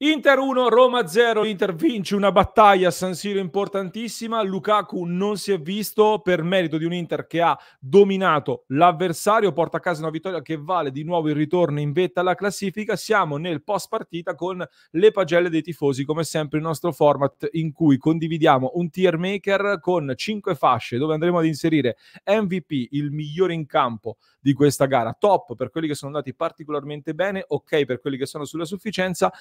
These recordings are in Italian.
Inter 1, Roma 0, Inter vince una battaglia a San Siro importantissima, Lukaku non si è visto per merito di un Inter che ha dominato l'avversario, porta a casa una vittoria che vale di nuovo il ritorno in vetta alla classifica, siamo nel post partita con le pagelle dei tifosi, come sempre il nostro format in cui condividiamo un tier maker con 5 fasce dove andremo ad inserire MVP, il migliore in campo di questa gara, top per quelli che sono andati particolarmente bene, ok per quelli che sono sulla sufficienza,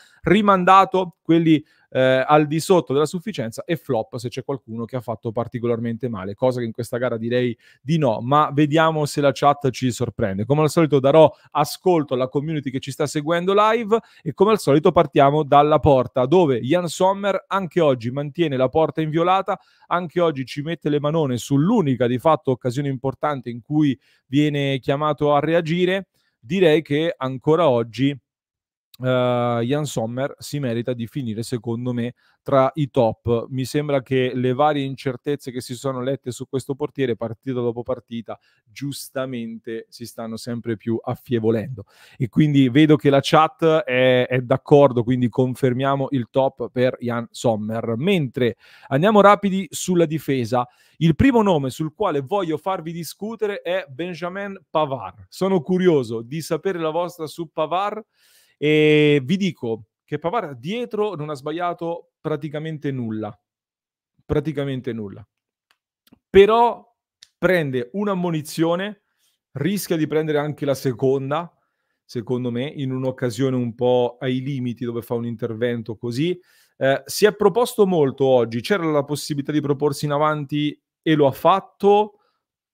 rimandato quelli eh, al di sotto della sufficienza e flop se c'è qualcuno che ha fatto particolarmente male, cosa che in questa gara direi di no, ma vediamo se la chat ci sorprende. Come al solito darò ascolto alla community che ci sta seguendo live e come al solito partiamo dalla porta dove Jan Sommer anche oggi mantiene la porta inviolata, anche oggi ci mette le manone sull'unica di fatto occasione importante in cui viene chiamato a reagire. Direi che ancora oggi uh, Jan Sommer si merita di finire secondo me tra i top. Mi sembra che le varie incertezze che si sono lette su questo portiere partita dopo partita giustamente si stanno sempre più affievolendo e quindi vedo che la chat è, è d'accordo, quindi confermiamo il top per Jan Sommer. Mentre andiamo rapidi sulla difesa, il primo nome sul quale voglio farvi discutere è Benjamin Pavard. Sono curioso di sapere la vostra su Pavard e vi dico che Pavard dietro non ha sbagliato praticamente nulla. Praticamente nulla. Però prende un'ammonizione, rischia di prendere anche la seconda, secondo me, in un'occasione un po' ai limiti dove fa un intervento così. Eh, si è proposto molto oggi, c'era la possibilità di proporsi in avanti e lo ha fatto,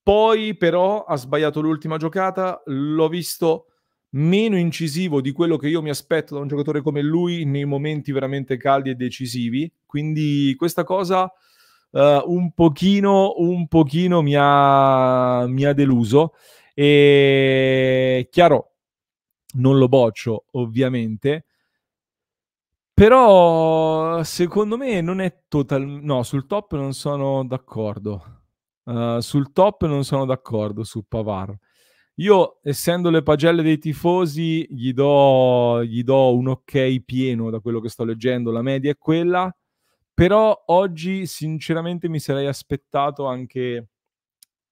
poi però ha sbagliato l'ultima giocata, l'ho visto meno incisivo di quello che io mi aspetto da un giocatore come lui nei momenti veramente caldi e decisivi. Quindi questa cosa uh, un pochino, un pochino mi ha, mi ha deluso. E chiaro, non lo boccio ovviamente. Però secondo me non è totalmente... No, sul top non sono d'accordo. Uh, sul top non sono d'accordo su Pavar. Io, essendo le pagelle dei tifosi, gli do, gli do un ok pieno da quello che sto leggendo, la media è quella, però oggi sinceramente mi sarei aspettato anche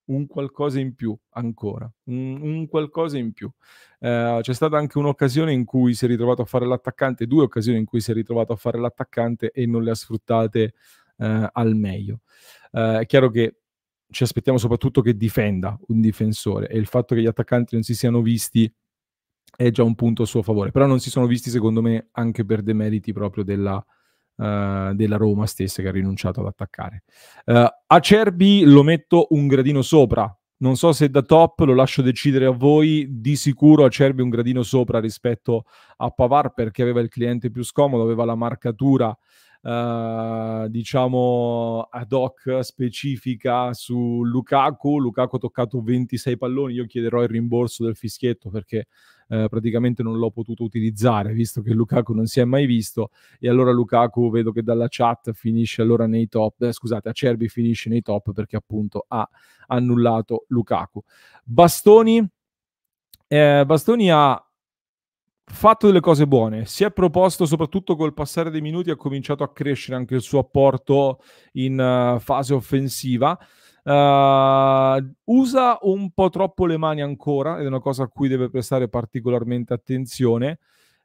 un qualcosa in più ancora, un, un qualcosa in più. Eh, c'è stata anche un'occasione in cui si è ritrovato a fare l'attaccante, due occasioni in cui si è ritrovato a fare l'attaccante e non le ha sfruttate eh, al meglio. Eh, è chiaro che ci aspettiamo soprattutto che difenda un difensore e il fatto che gli attaccanti non si siano visti è già un punto a suo favore, però non si sono visti secondo me anche per demeriti proprio della, uh, della Roma stessa che ha rinunciato ad attaccare. Uh, Acerbi lo metto un gradino sopra, non so se da top lo lascio decidere a voi, di sicuro Acerbi un gradino sopra rispetto a Pavar perché aveva il cliente più scomodo, aveva la marcatura Uh, diciamo ad hoc specifica su Lukaku. Lukaku ha toccato 26 palloni. Io chiederò il rimborso del fischietto perché uh, praticamente non l'ho potuto utilizzare visto che Lukaku non si è mai visto. E allora Lukaku vedo che dalla chat finisce allora nei top. Eh, scusate, Acerbi finisce nei top perché appunto ha annullato Lukaku. Bastoni. Eh, Bastoni ha fatto delle cose buone, si è proposto soprattutto col passare dei minuti, ha cominciato a crescere anche il suo apporto in uh, fase offensiva. Uh, usa un po' troppo le mani ancora, ed è una cosa a cui deve prestare particolarmente attenzione.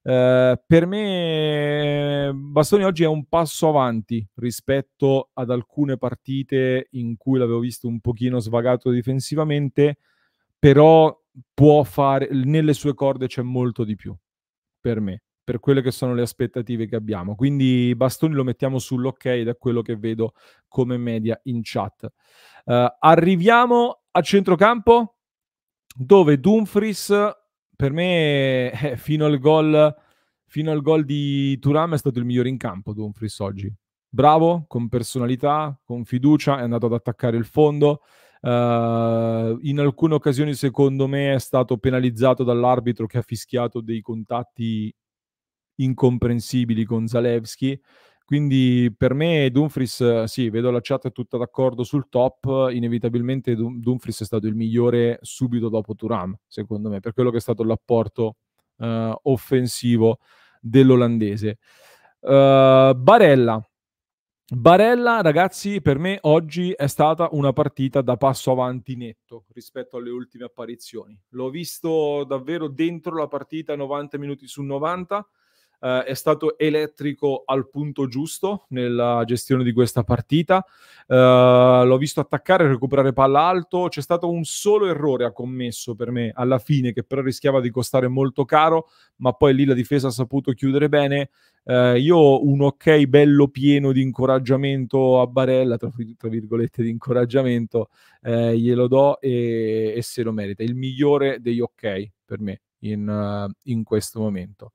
Uh, per me Bastoni oggi è un passo avanti rispetto ad alcune partite in cui l'avevo visto un pochino svagato difensivamente, però può fare, nelle sue corde c'è molto di più per me, per quelle che sono le aspettative che abbiamo. Quindi Bastoni lo mettiamo sull'ok da quello che vedo come media in chat. Uh, arriviamo a centrocampo dove Dumfries per me eh, fino al gol fino al gol di Turam è stato il migliore in campo Dumfries oggi. Bravo, con personalità, con fiducia, è andato ad attaccare il fondo. Uh, in alcune occasioni, secondo me, è stato penalizzato dall'arbitro che ha fischiato dei contatti incomprensibili con Zalewski. Quindi per me Dumfries, sì, vedo la chat tutta d'accordo sul top, inevitabilmente Dum- Dumfries è stato il migliore subito dopo Turam, secondo me, per quello che è stato l'apporto uh, offensivo dell'olandese. Uh, Barella. Barella, ragazzi, per me oggi è stata una partita da passo avanti netto rispetto alle ultime apparizioni. L'ho visto davvero dentro la partita 90 minuti su 90 eh, è stato elettrico al punto giusto nella gestione di questa partita. Eh, l'ho visto attaccare, recuperare palla alto. C'è stato un solo errore a commesso per me alla fine, che però rischiava di costare molto caro, ma poi lì la difesa ha saputo chiudere bene. Eh, io un ok bello pieno di incoraggiamento a Barella, tra, tra virgolette di incoraggiamento, eh, glielo do e, e, se lo merita. Il migliore degli ok per me in, uh, in questo momento.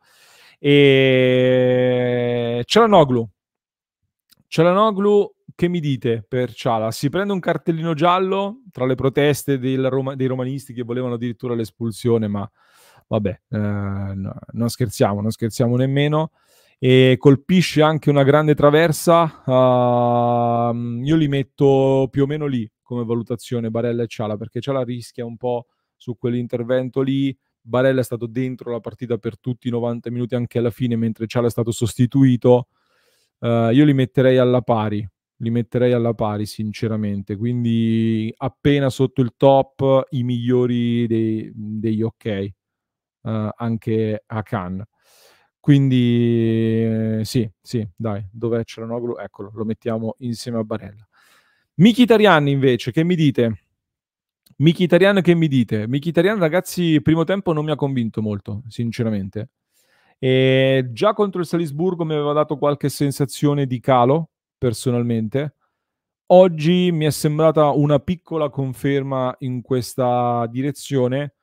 E Cialanoglu. Cialanoglu, che mi dite per Ciala? Si prende un cartellino giallo tra le proteste Roma, dei romanisti che volevano addirittura l'espulsione, ma vabbè, eh, no, non scherziamo, non scherziamo nemmeno. E colpisce anche una grande traversa. Uh, io li metto più o meno lì come valutazione Barella e Ciala, perché Ciala rischia un po' su quell'intervento lì Barella è stato dentro la partita per tutti i 90 minuti anche alla fine, mentre Ciala è stato sostituito. Uh, io li metterei alla pari, li metterei alla pari sinceramente, quindi appena sotto il top i migliori dei, degli ok, uh, anche a Cannes. Quindi eh, sì, sì, dai, dov'è Cialanoglu? Eccolo, lo mettiamo insieme a Barella. Mkhitaryan invece, che mi dite? Mkhitaryan che mi dite? Mkhitaryan ragazzi, primo tempo non mi ha convinto molto, sinceramente. E già contro il Salisburgo mi aveva dato qualche sensazione di calo, personalmente. Oggi mi è sembrata una piccola conferma in questa direzione.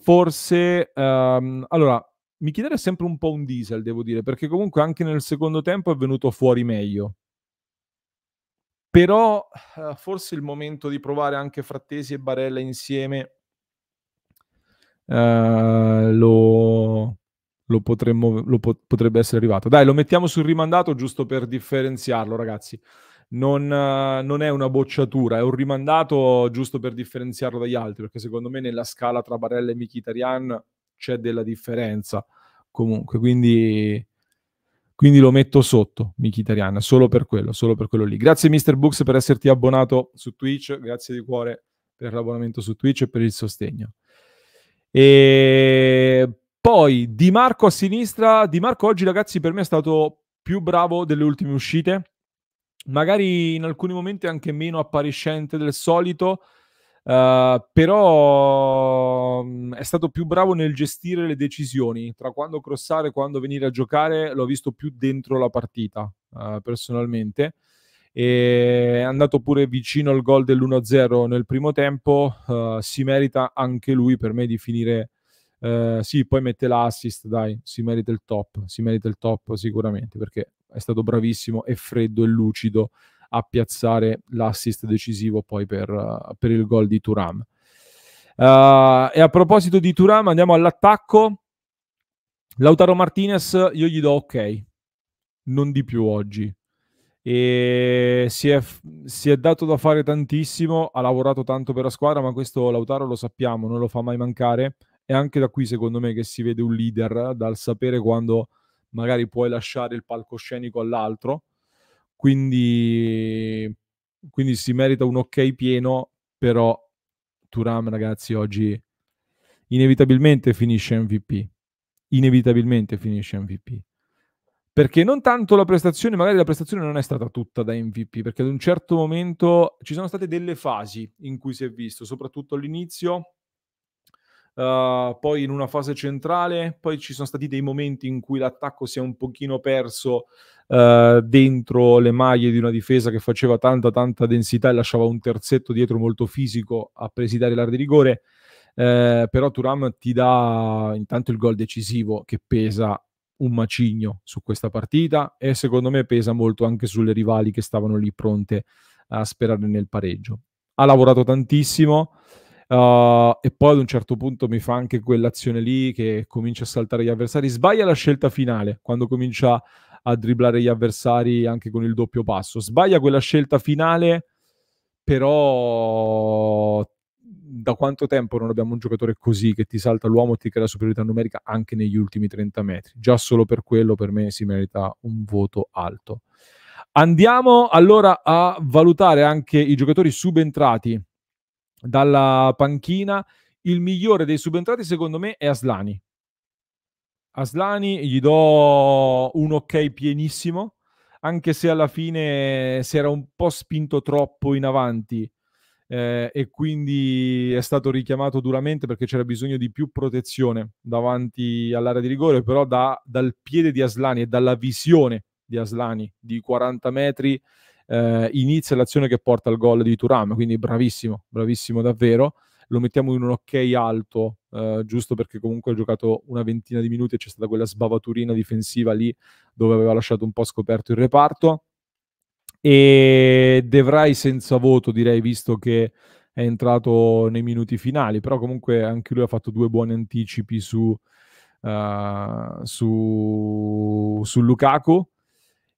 Forse, um, allora, Mkhitaryan è sempre un po' un diesel, devo dire, perché comunque anche nel secondo tempo è venuto fuori meglio. Però uh, forse il momento di provare anche Frattesi e Barella insieme uh, lo, lo, potremmo, lo po- potrebbe essere arrivato. Dai, lo mettiamo sul rimandato giusto per differenziarlo, ragazzi. Non, uh, non, è una bocciatura, è un rimandato giusto per differenziarlo dagli altri, perché secondo me nella scala tra Barella e Mkhitaryan c'è della differenza comunque, quindi quindi lo metto sotto Mkhitaryan, solo per quello, solo per quello lì. Grazie Mr. Books per esserti abbonato su Twitch, grazie di cuore per l'abbonamento su Twitch e per il sostegno. E poi Di Marco a sinistra, Di Marco oggi ragazzi per me è stato più bravo delle ultime uscite, magari in alcuni momenti anche meno appariscente del solito, Uh, però um, è stato più bravo nel gestire le decisioni tra quando crossare e quando venire a giocare l'ho visto più dentro la partita uh, personalmente. E è andato pure vicino al gol dell'1-0 nel primo tempo uh, si merita anche lui per me di finire sì poi mette l'assist dai si merita il top si merita il top sicuramente perché è stato bravissimo e freddo e lucido a piazzare l'assist decisivo poi per, per il gol di Turam. Uh, e a proposito di Turam, andiamo all'attacco. Lautaro Martinez, io gli do ok, non di più oggi. E si è, si è, dato da fare tantissimo, ha lavorato tanto per la squadra, ma questo Lautaro lo sappiamo, non lo fa mai mancare. E anche da qui, secondo me, che si vede un leader dal sapere quando magari puoi lasciare il palcoscenico all'altro quindi, quindi si merita un ok pieno, però Turam ragazzi oggi inevitabilmente finisce MVP. Inevitabilmente finisce MVP. Perché non tanto la prestazione, magari la prestazione non è stata tutta da MVP, perché ad un certo momento ci sono state delle fasi in cui si è visto, soprattutto all'inizio, Uh, poi in una fase centrale, poi ci sono stati dei momenti in cui l'attacco si è un pochino perso uh, dentro le maglie di una difesa che faceva tanta tanta densità e lasciava un terzetto dietro molto fisico a presidiare l'area di rigore. Uh, però Turam ti dà intanto il gol decisivo che pesa un macigno su questa partita e secondo me pesa molto anche sulle rivali che stavano lì pronte a sperare nel pareggio. Ha lavorato tantissimo, Uh, e poi ad un certo punto mi fa anche quell'azione lì che comincia a saltare gli avversari. Sbaglia la scelta finale quando comincia a dribblare gli avversari anche con il doppio passo. Sbaglia quella scelta finale, però da quanto tempo non abbiamo un giocatore così che ti salta l'uomo e ti crea superiorità numerica anche negli ultimi 30 metri? Già solo per quello per me si merita un voto alto. Andiamo allora a valutare anche i giocatori subentrati dalla panchina. Il migliore dei subentrati secondo me è Aslani. Aslani gli do un ok pienissimo, anche se alla fine si era un po' spinto troppo in avanti eh, e quindi è stato richiamato duramente perché c'era bisogno di più protezione davanti all'area di rigore, però da, dal piede di Aslani e dalla visione di Aslani di 40 metri eh, inizia l'azione che porta al gol di Turam, quindi bravissimo, bravissimo davvero. Lo mettiamo in un ok alto, eh, giusto perché comunque ha giocato una ventina di minuti e c'è stata quella sbavaturina difensiva lì dove aveva lasciato un po' scoperto il reparto e Devrai senza voto direi visto che è entrato nei minuti finali però comunque anche lui ha fatto due buoni anticipi su, uh, su, su Lukaku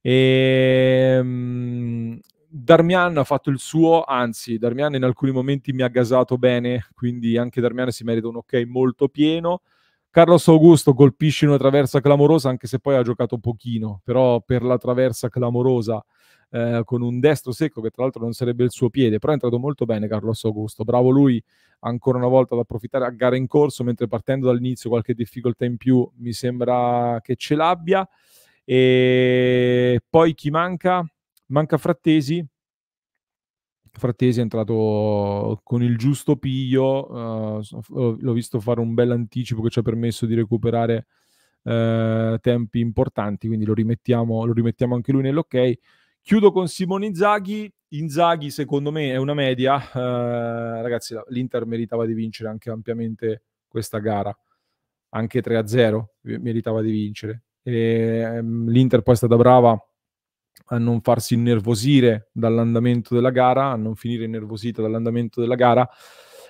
e um, Darmian ha fatto il suo anzi Darmian in alcuni momenti mi ha gasato bene quindi anche Darmian si merita un ok molto pieno Carlos Augusto colpisce una traversa clamorosa anche se poi ha giocato pochino però per la traversa clamorosa eh, con un destro secco che tra l'altro non sarebbe il suo piede, però è entrato molto bene Carlos Augusto, bravo lui ancora una volta ad approfittare a gara in corso, mentre partendo dall'inizio qualche difficoltà in più mi sembra che ce l'abbia. E poi chi manca? Manca Frattesi. Frattesi è entrato con il giusto piglio, uh, l'ho visto fare un bel anticipo che ci ha permesso di recuperare uh, tempi importanti, quindi lo rimettiamo, lo rimettiamo anche lui nell'ok. Chiudo con Simone Inzaghi. Inzaghi, secondo me, è una media. Eh, ragazzi, l'Inter meritava di vincere anche ampiamente questa gara. Anche 3-0 meritava di vincere. E, um, L'Inter poi è stata brava a non farsi innervosire dall'andamento della gara, a non finire innervosita dall'andamento della gara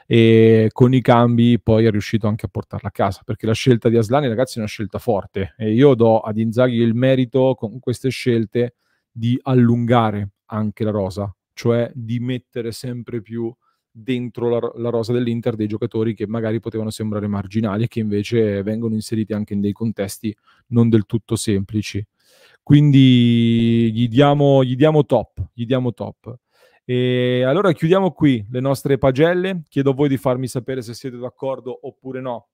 e con i cambi poi è riuscito anche a portarla a casa perché la scelta di Aslani ragazzi è una scelta forte e io do ad Inzaghi il merito con queste scelte di allungare anche la rosa, cioè di mettere sempre più dentro la, la, rosa dell'Inter dei giocatori che magari potevano sembrare marginali e che invece vengono inseriti anche in dei contesti non del tutto semplici. Quindi gli diamo, gli diamo top, gli diamo top. E allora chiudiamo qui le nostre pagelle. Chiedo a voi di farmi sapere se siete d'accordo oppure no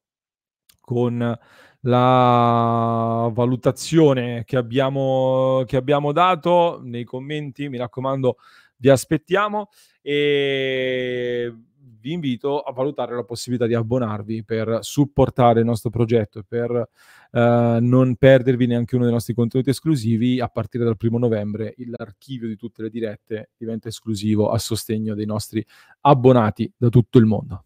con la valutazione che abbiamo, che abbiamo dato nei commenti. Mi raccomando, vi aspettiamo e vi invito a valutare la possibilità di abbonarvi per supportare il nostro progetto per eh, non perdervi neanche uno dei nostri contenuti esclusivi. A partire dal primo novembre l'archivio di tutte le dirette diventa esclusivo a sostegno dei nostri abbonati da tutto il mondo.